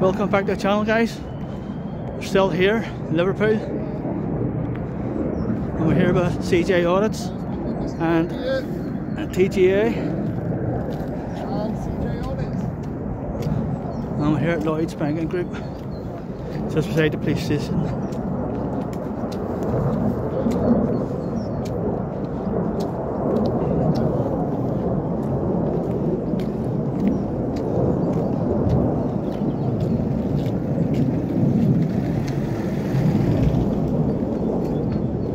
Welcome back to the channel guys. We're still here in Liverpool. And we're here with CJ Audits and, and TGA. And we're here at Lloyd's Banking Group. Just beside the police station.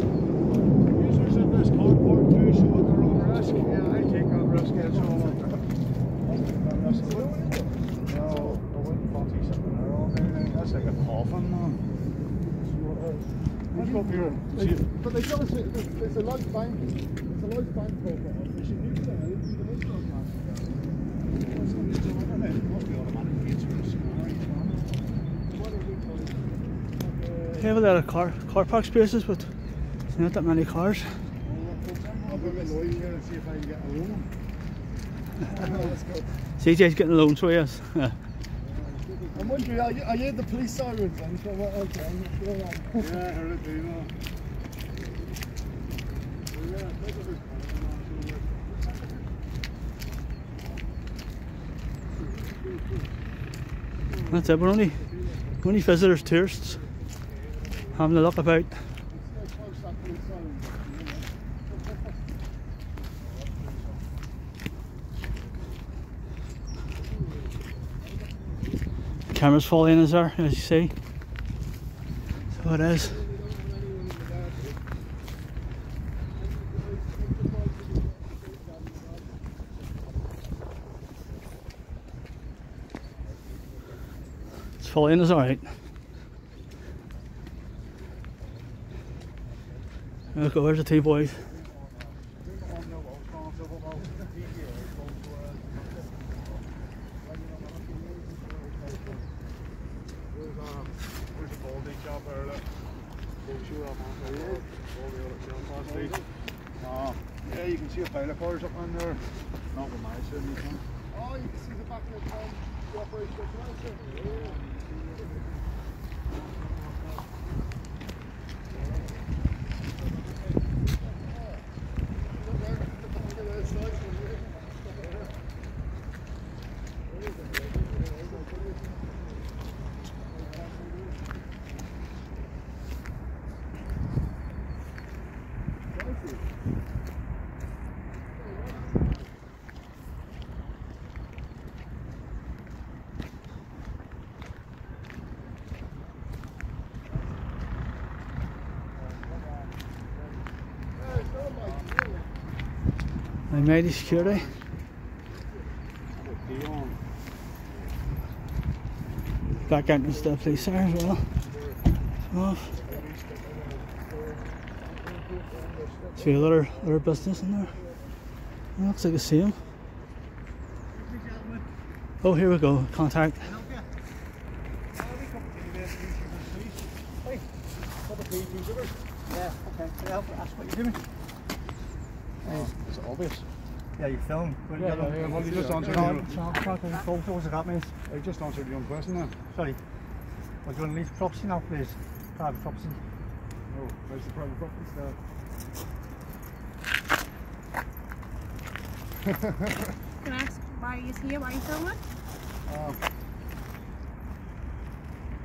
Users of this car park do so at their own risk. Yeah, I take that risk and so on. No, I wouldn't fancy sitting there all day. now. That's like a coffin, man. Let's go up here and see it. But they've got us, it's a large bank, it's a large bank profile. They should use that. It's the most large bank. Must be automatic gates for the scenario. We have a lot of car, car park spaces but there's not that many cars. I'll bring my lawyer here and see if I can get a loan. Let's. CJ's getting a loan so yes. I'm wondering, are you, are you the police sirens then? So what, okay, I'm not sure. um, Yeah, I heard it, you know. Yeah, a look. That's it, we're only, only visitors, tourists. Having a look about. See how close that police siren is, you know. The camera's falling in there, as you see. So it is. It's falling is alright. Look, where's the two boys? There's a Baldy shop there, look. Go show up on the road. All the other film past these. Ah, yeah, you can see a pile of cars up in there. Not with my side, you can. Oh, you can see the back of the, um, the operation as well, sir. They made the security. Back entrance to the police there as well. Off. See a other, other business in there. It looks like a same. Oh, here we go. Contact. Yeah, okay. What you're doing. It's obvious. Yeah, you film. But Yeah, you gotta- yeah, yeah, well, you just answered No, your- it's not fucking photos of that means. I just answered your own question then. Sorry. We're going to leave property now, please. Private property. Oh, where's the private property stuff? Can I ask why he's here? Why are you filming? Um,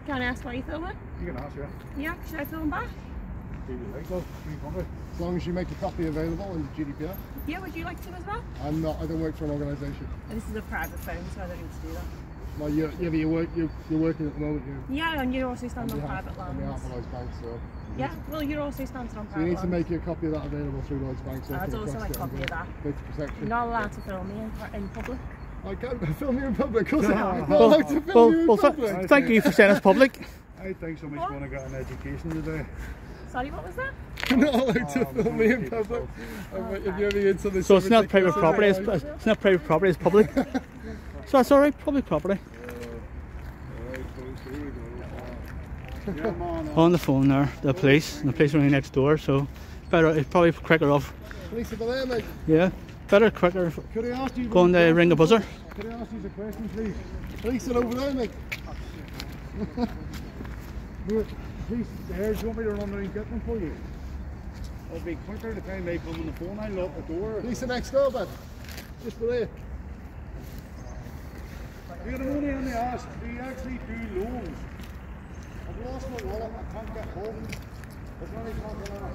Can I ask why you're filming? you can ask, yeah. Yeah, should I film back? As long as you make a copy available in GDPR. Yeah, would you like to as well? I'm not, I don't work for an organisation. This is a private phone, so I don't need to do that. Well, you're, yeah, but you work, you're, you're working at the moment, you Yeah, and you're also standing on behalf, private on behalf lands. of Lloyds Bank, so. Yeah, well, you're also standing on So you private need to lands. make you a copy of that available through Lloyds Bank. So I I'd can also like a copy of that. Data protection. You're not allowed to film me in, in public. I can't film you in public, of course I ah, am. Not Well, allowed to film well, you in well th- public. thank you for saying it's public. I think somebody's What? going to get an education today. Sorry, what was that? You're not allowed to Oh, film me in public. it I'm if you're ever into the So it's not private property, it's, it's not private property, it's public. So that's alright, public property. Alright, so here we go. Yeah, man. uh, On the phone there, the police, and the police are only next door, so better, it's probably quicker off. Police are there, mate. Yeah, better, quicker. Could I ask you Go on the ring the buzzer. Could I ask you a question, please? Police are over there, mate. Look, These stairs, you want me to run around and get them for you? It'll be quicker the time they come on the phone, I lock the door. Police are next door, bud. Just below. We got money on the ask, we actually do loans. I've lost my wallet, I can't get home. There's only something on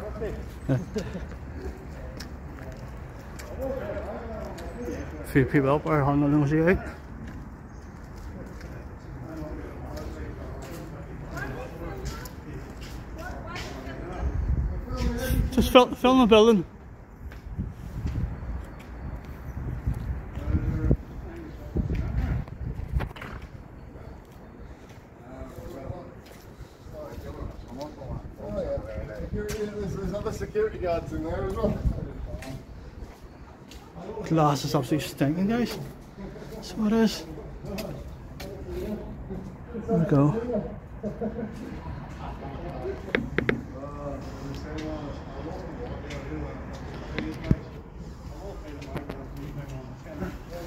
a 50. Few people up there having a nosy out. Just film, film the building. Yeah. Security, there's, there's other security guards in there as well. Glass is absolutely stinking, guys. That's what it is. There we go. Yeah,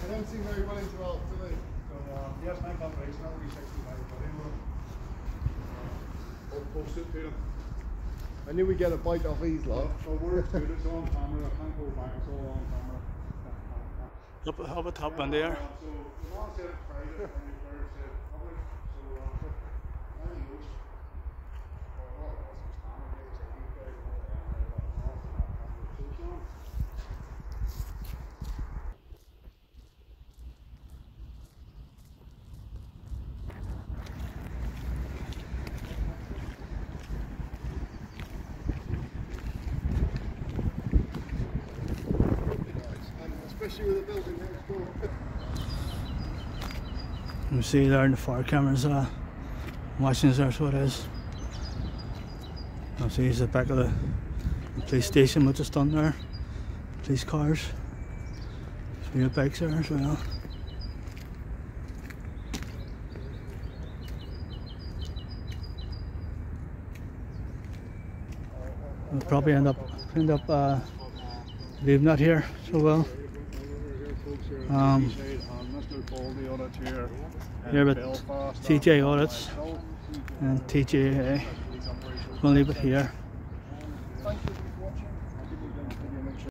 they don't seem very willing to help, do they? Yes, my company's not really 65, but anyway. I'll post it to them. I knew we'd get a bite off these lot. Up, up at top one there. So, the law said it's private, and the clerk said public, so, uh, I don't know. Well, what it was, it was camera, they said, you guys know that, and I got off, and I had the social on. You see there in the far cameras uh, watching us, that's what it is. You see the back of the police station, what's just done there. Police cars. See the bikes there as well. We'll probably end up end up uh, leaving that here so well. Um, here. With CJ Audits and TJA. We'll leave it here.